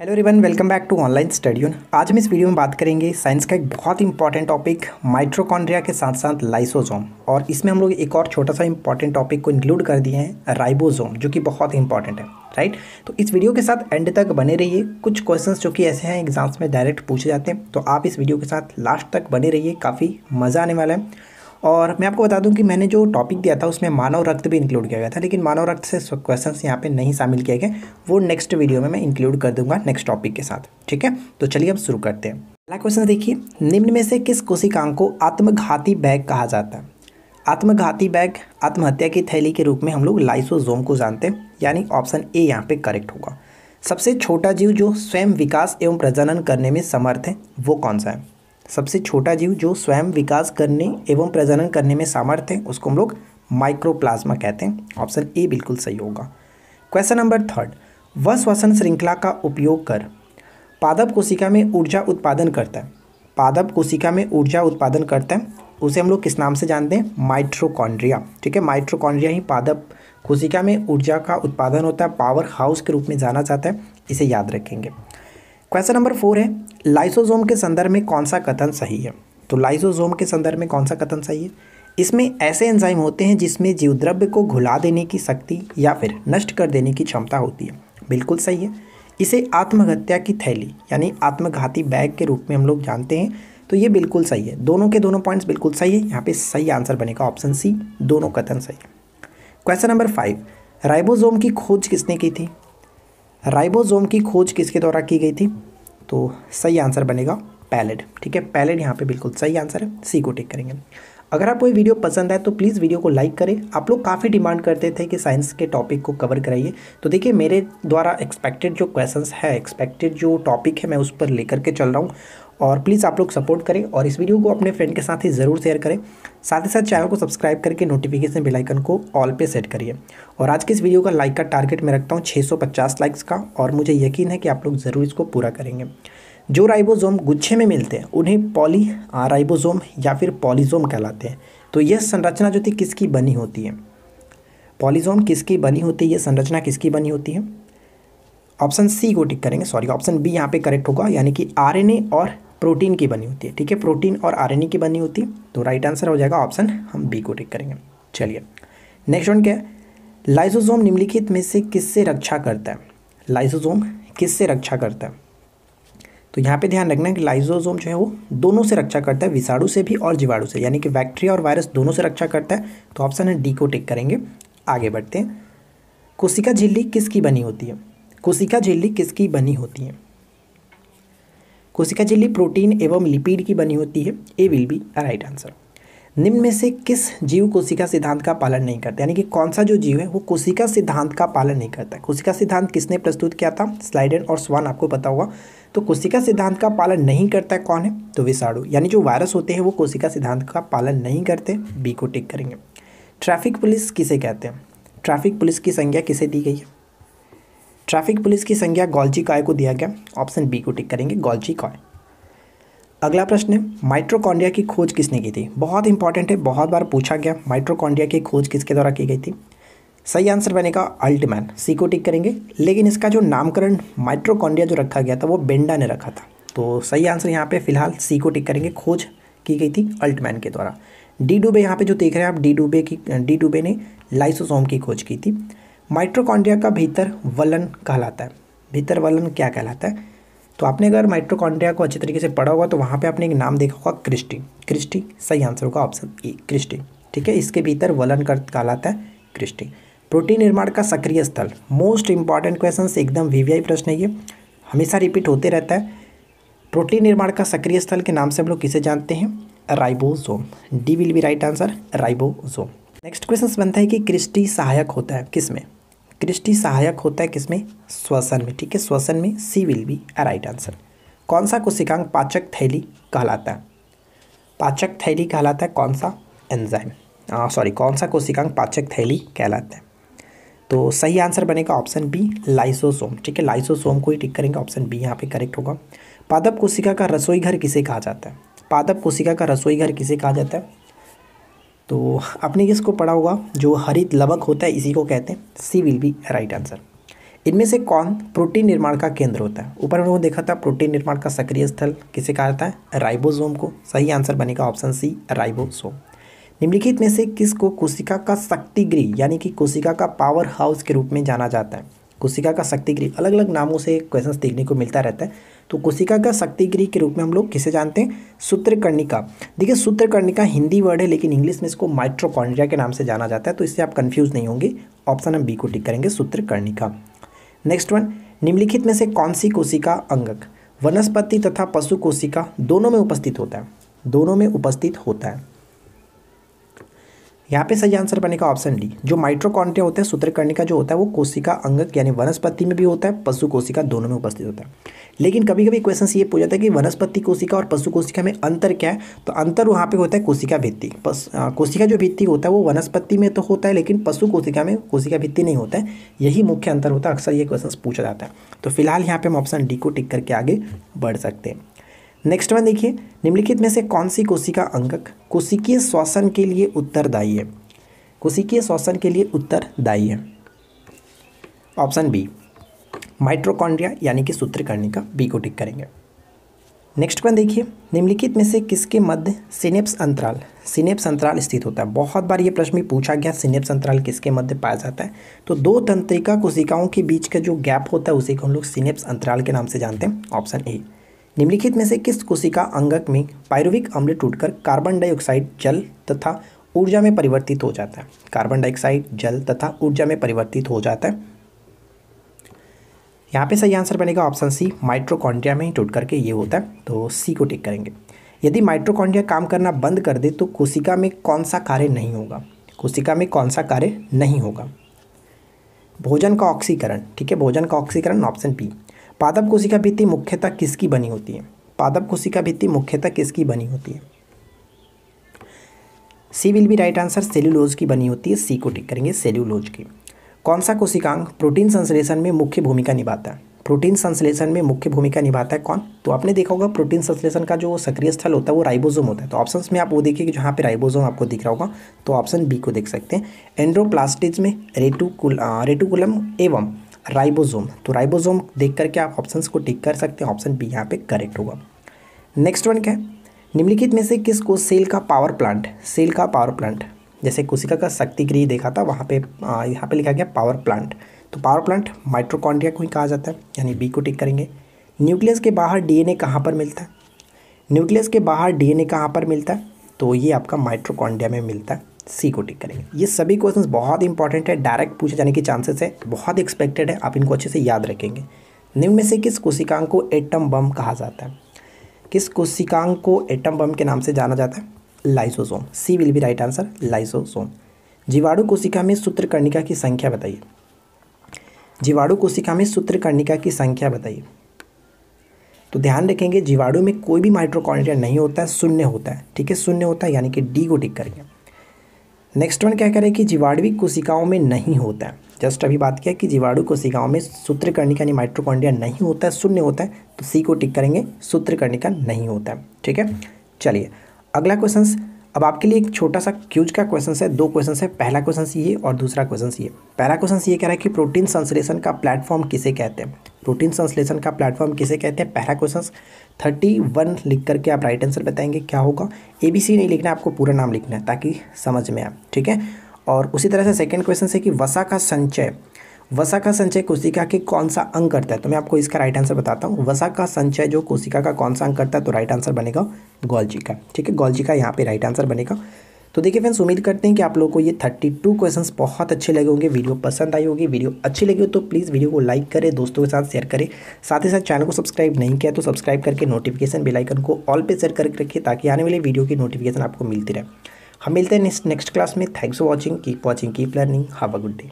Hello everyone welcome back to online study आज हम इस वीडियो में बात करेंगे साइंस का एक बहुत इंपॉर्टेंट टॉपिक माइट्रोकॉन्ड्रिया के साथ साथ लाइसोजोम और इसमें हम लोग एक और छोटा सा इंपॉर्टेंट टॉपिक को इंक्लूड कर दिए हैं राइबोजोम जो कि बहुत इंपॉर्टेंट है राइट तो इस वीडियो के साथ एंड तक बने रहिए। कुछ क्वेश्चन जो कि ऐसे हैं एग्ज़ाम्स में डायरेक्ट पूछे जाते हैं। तो आप इस वीडियो के साथ लास्ट तक बने रहिए, काफ़ी मज़ा आने वाला है। और मैं आपको बता दूँ कि मैंने जो टॉपिक दिया था, उसमें मानव रक्त भी इंक्लूड किया गया था, लेकिन मानव रक्त से क्वेश्चन यहाँ पे नहीं शामिल किए गए। वो नेक्स्ट वीडियो में मैं इंक्लूड कर दूँगा नेक्स्ट टॉपिक के साथ, ठीक है? तो चलिए अब शुरू करते हैं। पहला क्वेश्चन देखिए, निम्न में से किस कोशिकांग को आत्मघाती बैग कहा जाता है? आत्मघाती बैग आत्महत्या की थैली के रूप में हम लोग लाइसोजोम को जानते हैं, यानी ऑप्शन ए यहाँ पे करेक्ट होगा। सबसे छोटा जीव जो स्वयं विकास एवं प्रजनन करने में समर्थ है, वो कौन सा है? सबसे छोटा जीव जो स्वयं विकास करने एवं प्रजनन करने में सामर्थ्य है, उसको हम लोग माइक्रोप्लाज्मा कहते हैं। ऑप्शन ए बिल्कुल सही होगा। क्वेश्चन नंबर थर्ड वह श्वसन श्रृंखला का उपयोग कर पादप कोशिका में ऊर्जा उत्पादन करता है। पादप कोशिका में ऊर्जा उत्पादन करता है, उसे हम लोग किस नाम से जानते हैं? माइट्रोकॉन्ड्रिया ठीक है माइट्रोकॉन्ड्रिया ही पादप कोशिका में ऊर्जा का उत्पादन होता है पावर हाउस के रूप में जाना जाता है, इसे याद रखेंगे। क्वेश्चन नंबर फोर है लाइसोजोम के संदर्भ में कौन सा कथन सही है? तो लाइसोजोम के संदर्भ में कौन सा कथन सही है? इसमें ऐसे एंजाइम होते हैं जिसमें जीवद्रव्य को घुला देने की शक्ति या फिर नष्ट कर देने की क्षमता होती है। बिल्कुल सही है। इसे आत्महत्या की थैली, यानी आत्मघाती बैग के रूप में हम लोग जानते हैं। तो ये बिल्कुल सही है। दोनों के दोनों पॉइंट्स बिल्कुल सही है। यहाँ पे सही आंसर बनेगा ऑप्शन सी दोनों कथन सही है। क्वेश्चन नंबर फाइव राइबोसोम की खोज किसने की थी? राइबोसोम की खोज किसके द्वारा की गई थी? तो सही आंसर बनेगा पैलेड, ठीक है? पैलेड यहाँ पे बिल्कुल सही आंसर है, सी को टिक करेंगे। अगर आपको ये वीडियो पसंद आए तो प्लीज़ वीडियो को लाइक करें। आप लोग काफ़ी डिमांड करते थे कि साइंस के टॉपिक को कवर कराइए। तो देखिए, मेरे द्वारा एक्सपेक्टेड जो क्वेश्चंस है एक्सपेक्टेड जो टॉपिक है, मैं उस पर लेकर के चल रहा हूँ। और प्लीज़ आप लोग सपोर्ट करें और इस वीडियो को अपने फ्रेंड के साथ ही ज़रूर शेयर करें। साथ ही साथ चैनल को सब्सक्राइब करके नोटिफिकेशन बेल आइकन को ऑल पे सेट करिए। और आज के इस वीडियो का लाइक का टारगेट मैं रखता हूँ 650 लाइक्स का और मुझे यकीन है कि आप लोग ज़रूर इसको पूरा करेंगे। जो राइबोजोम गुच्छे में मिलते हैं, उन्हें पॉली राइबोजोम या फिर पॉलीजोम कहलाते हैं। तो यह संरचना जो थी किसकी बनी होती है? पॉलीजोम किसकी बनी होती है? ये संरचना किसकी बनी होती है? ऑप्शन सी को टिक करेंगे। सॉरी ऑप्शन बी यहाँ पे करेक्ट होगा, यानी कि आरएनए और प्रोटीन की बनी होती है, ठीक है? प्रोटीन और आरएनए की बनी होती है तो राइट आंसर हो जाएगा ऑप्शन हम बी को टिक करेंगे। चलिए नेक्स्ट वन क्या है? लाइसोसोम निम्नलिखित में से किससे रक्षा करता है? लाइसोसोम किससे रक्षा करता है? तो यहाँ पे ध्यान रखना है कि लाइजोसोम जो है वो दोनों से रक्षा करता है, विषाणु से भी और जीवाणु से, यानी कि बैक्टीरिया और वायरस दोनों से रक्षा करता है। तो ऑप्शन है डी को टिक करेंगे। आगे बढ़ते हैं। कोशिका झिल्ली किसकी बनी होती है? कोशिका झिल्ली किसकी बनी होती है? कोशिका झिल्ली प्रोटीन एवं लिपिड की बनी होती है। A will be right answer निम्न में से किस जीव कोशिका सिद्धांत का पालन नहीं करता? यानी कि कौन सा जो जीव है, वो कोशिका सिद्धांत का पालन नहीं करता कोशिका सिद्धांत किसने प्रस्तुत किया था? स्लाइडन और स्वान, आपको पता होगा। तो कोशिका सिद्धांत का पालन नहीं करता है कौन है? तो विषाणु। यानी जो वायरस होते हैं, वो कोशिका सिद्धांत का पालन नहीं करते। बी को टिक करेंगे। ट्रैफ़िक पुलिस किसे कहते हैं? ट्रैफ़िक पुलिस की संज्ञा किसे दी गई है? ट्रैफ़िक पुलिस की संज्ञा गॉल्जी काय को दिया गया। ऑप्शन बी को टिक करेंगे गॉल्जी काय। अगला प्रश्न है, माइट्रोकॉन्ड्रिया की खोज किसने की थी? बहुत इंपॉर्टेंट है, बहुत बार पूछा गया, माइट्रोकॉन्ड्रिया की खोज किसके द्वारा की गई थी? सही आंसर बनेगा अल्टमैन। सी को टिक करेंगे, लेकिन इसका जो नामकरण माइट्रोकॉन्ड्रिया जो रखा गया था, वो बेंडा ने रखा था। तो सही आंसर यहाँ पे फ़िलहाल सी को टिक करेंगे, खोज की गई थी अल्टमैन के द्वारा। डी डूबे यहाँ पे जो देख रहे हैं आप डी डूबे की डी डूबे ने लाइसोसोम की खोज की थी। माइट्रोकॉन्ड्रिया का भीतर वलन कहलाता है। भीतर वलन क्या कहलाता है? तो आपने अगर माइट्रोकॉन्ड्रिया को अच्छे तरीके से पढ़ा होगा तो वहाँ पे आपने एक नाम देखा होगा, क्रिस्टी। क्रिस्टी, सही आंसर होगा ऑप्शन ई क्रिस्टी। ठीक है? इसके भीतर वलन कर, कहलाता है क्रिस्टी। प्रोटीन निर्माण का सक्रिय स्थल। मोस्ट इंपॉर्टेंट क्वेश्चन एकदम वीवीआई प्रश्न है ये। हमेशा रिपीट होते रहता है। प्रोटीन निर्माण का सक्रिय स्थल के नाम से हम लोग किसे जानते हैं? Ribosome D will be right answer ribosome next question बनता है कि क्रिस्टी सहायक होता है किसमें क्रिस्टी सहायक होता है किसमें? श्वसन में, ठीक है? श्वसन में C will be a right answer कौन सा कोशिकांग पाचक थैली कहलाता है? पाचक थैली कहलाता है कौन सा? एंजाइम। सॉरी कौन सा कोशिकांग पाचक थैली कहलाता है? तो सही आंसर बनेगा ऑप्शन बी लाइसोसोम। ठीक है, लाइसोसोम को ही टिक करेंगे, ऑप्शन बी यहाँ पे करेक्ट होगा। पादप कोशिका का रसोई घर किसे कहा जाता है? पादप कोशिका का रसोई घर किसे कहा जाता है? तो आपने किसको पढ़ा होगा? जो हरित लवक होता है, इसी को कहते हैं। C will be right answer इनमें से कौन प्रोटीन निर्माण का केंद्र होता है? ऊपर उन्होंने देखा था, प्रोटीन निर्माण का सक्रिय स्थल किसे कहा जाता है? राइबोसोम को। सही आंसर बनेगा ऑप्शन सी राइबोसोम। निम्नलिखित में से किसको कोशिका का शक्तिगृह यानी कि कोशिका का पावर हाउस के रूप में जाना जाता है? कोशिका का शक्तिगृह अलग अलग नामों से क्वेश्चन देखने को मिलता रहता है। तो कोशिका का शक्तिगृह के रूप में हम लोग किसे जानते हैं? सूत्रकर्णिका। देखिए, सूत्रकर्णिका हिंदी वर्ड है, लेकिन इंग्लिश में इसको माइट्रोकॉन्ड्रिया के नाम से जाना जाता है तो इससे आप कन्फ्यूज़ नहीं होंगे। ऑप्शन हम बी को टिक करेंगे, सूत्रकर्णिका। नेक्स्ट वन निम्नलिखित में से कौन सी कोशिका अंगक? वनस्पति तथा पशु कोशिका दोनों में उपस्थित होता है। दोनों में उपस्थित होता है। यहाँ पे सही आंसर बनेगा ऑप्शन डी, जो माइट्रोकॉन्ट्रिया होता है, सूत्रकर्णिका जो होता है, वो कोशिका अंगक यानी वनस्पति में भी होता है पशु कोशिका दोनों में उपस्थित होता है। लेकिन कभी कभी क्वेश्चन ये पूछा जाता है कि वनस्पति कोशिका और पशु कोशिका में अंतर क्या है? तो अंतर वहाँ पे होता है कोशिका भित्ति। कोशिका जो भित्ति होता है, वो वनस्पति में तो होता है, लेकिन पशु कोशिका में कोशिका भित्ति नहीं होता है। यही मुख्य अंतर होता है, अक्सर ये क्वेश्चन पूछा जाता है। तो फ़िलहाल यहाँ पे हम ऑप्शन डी को टिक करके आगे बढ़ सकते हैं। नेक्स्ट वन देखिए, निम्नलिखित में से कौन सी कोशिका अंगक कोशिकीय श्वसन के लिए उत्तरदायी है? कोशिकीय श्वसन के लिए उत्तरदायी है। ऑप्शन बी माइट्रोकॉन्ड्रिया यानी कि सूत्रकर्णिका बी को टिक करेंगे। नेक्स्ट वन देखिए, निम्नलिखित में से किसके मध्य सिनेप्स अंतराल सिनेप्स अंतराल स्थित होता है? बहुत बार ये प्रश्न भी पूछा गया, सिनेप्स अंतराल किसके मध्य पाया जाता है? तो दो तंत्रिका कोशिकाओं के बीच का जो गैप होता है, उसी को हम लोग सिनेप्स अंतराल के नाम से जानते हैं ऑप्शन ए निम्नलिखित में से किस कोशिका अंगक में पायरुविक अम्ल टूटकर कार्बन डाइऑक्साइड जल तथा ऊर्जा में परिवर्तित हो जाता है? कार्बन डाइऑक्साइड जल तथा ऊर्जा में परिवर्तित हो जाता है। यहाँ पे सही आंसर बनेगा ऑप्शन सी, माइट्रोकॉन्ड्रिया में ही टूट करके ये होता है। तो सी को टिक करेंगे। यदि माइट्रोकॉन्ड्रिया काम करना बंद कर दे तो कोशिका में कौन सा कार्य नहीं होगा? कोशिका में कौन सा कार्य नहीं होगा? भोजन का ऑक्सीकरण, ठीक है? भोजन का ऑक्सीकरण ऑप्शन बी। पादप कोशिका भित्ति मुख्यतः किसकी बनी होती है? पादप कोशिका भित्ति मुख्यतः किसकी बनी होती है? C will be right answer cellulose की बनी होती है सी को टिक करेंगे सेल्यूलोज की। कौन सा कोशिकांग प्रोटीन संश्लेषण में मुख्य भूमिका निभाता है? प्रोटीन संश्लेषण में मुख्य भूमिका निभाता है कौन? तो आपने देखा होगा, प्रोटीन संश्लेषण का जो सक्रिय स्थल होता है, वो राइबोसोम होता है। तो ऑप्शन में आप वो देखिए कि जहाँ पे राइबोसोम आपको दिख रहा होगा तो ऑप्शन बी को देख सकते हैं। एंड्रोप्लास्टिज में रेटुकुल रेटुकुलम एवं राइबोसोम। तो राइबोसोम देख करके आप ऑप्शन को टिक कर सकते हैं। ऑप्शन बी यहाँ पे करेक्ट होगा। नेक्स्ट वन क्या है? निम्नलिखित में से किसको सेल का पावर प्लांट सेल का पावर प्लांट जैसे कोशिका का शक्ति गृह देखा था, वहाँ पे यहाँ पे लिखा गया पावर प्लांट तो पावर प्लांट माइट्रोकॉन्ड्रिया को ही कहा जाता है, यानी बी को टिक करेंगे। न्यूक्लियस के बाहर डीएनए कहाँ पर मिलता है? न्यूक्लियस के बाहर डीएनए कहाँ पर मिलता है? तो ये आपका माइट्रोकॉन्ड्रिया में मिलता है। सी को टिक करेंगे। ये सभी क्वेश्चंस बहुत इंपॉर्टेंट है डायरेक्ट पूछे जाने के चांसेस है, बहुत एक्सपेक्टेड है, आप इनको अच्छे से याद रखेंगे। निम्न में से किस कोशिकांग को एटम बम कहा जाता है? किस कोशिकांग को एटम बम के नाम से जाना जाता है? Lysosome C will be right answer lysosome जीवाणु कोशिका में सूत्रकर्णिका की संख्या बताइए। जीवाणु कोशिका में सूत्रकर्णिका की संख्या बताइए। तो ध्यान रखेंगे, जीवाणु में कोई भी माइट्रोकॉन्ड्रिया नहीं होता है, शून्य होता है, ठीक है? शून्य होता है, यानी कि डी को टिक करेंगे। नेक्स्ट वन क्या करें कि जीवाणुविक कोशिकाओं में नहीं होता है। जस्ट अभी बात किया कि जीवाणु कोशिकाओं में सूत्रकर्णिका यानी माइट्रोकॉन्डिया नहीं होता है, शून्य होता है तो सी को टिक करेंगे, सूत्रकर्णिका नहीं होता है। ठीक है? चलिए, अगला क्वेश्चन अब आपके लिए एक छोटा सा क्यूज का क्वेश्चन है, दो क्वेश्चन है, पहला क्वेश्चन ये और दूसरा क्वेश्चन ये। पहला क्वेश्चन ये कह रहा है कि प्रोटीन संश्लेषण का प्लेटफॉर्म किसे कहते हैं? प्रोटीन संश्लेषण का प्लेटफॉर्म किसे कहते हैं? पहला क्वेश्चन थर्टी वन लिख करके आप राइट आंसर बताएँगे, क्या होगा? ए बी सी नहीं लिखना है, आपको पूरा नाम लिखना है, ताकि समझ में आए, ठीक है? और उसी तरह से सेकेंड क्वेश्चन है कि वसा का संचय। वसा का संचय कोशिका के कौन सा अंग करता है? तो मैं आपको इसका राइट आंसर बताता हूँ। वसा का संचय जो कोशिका का कौन सा अंग करता है तो राइट आंसर बनेगा गोल्जी का ठीक है? गोल्जी का यहाँ पे राइट आंसर बनेगा। तो देखिए फ्रेंड्स उम्मीद करते हैं कि आप लोगों को ये थर्टी टू क्वेश्चन बहुत अच्छे लगे होंगे वीडियो पसंद आई होगी। वीडियो अच्छी लगी हो तो प्लीज़ वीडियो को लाइक करें, दोस्तों के साथ शेयर करें। साथ ही साथ चैनल को सब्सक्राइब नहीं किया तो सब्सक्राइब करके नोटिफिकेशन बेलाइकन को ऑल पे सेट करके रखिए ताकि आने वाली वीडियो की नोटिफिकेशन आपको मिलती रहे। हम मिलते हैं नेक्स्ट क्लास में। Thanks for watching keep watching keep learning have a good day